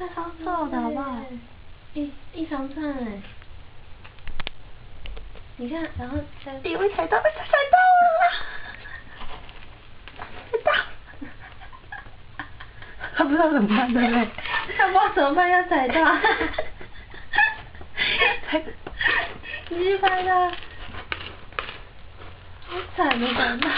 这超瘦的好不好？一一长串哎，你看，然后再，你会踩到，踩踩到了，踩到，他不知道怎么办对不对？他不知道怎么办要踩到，踩，你去拍他，好惨没踩到。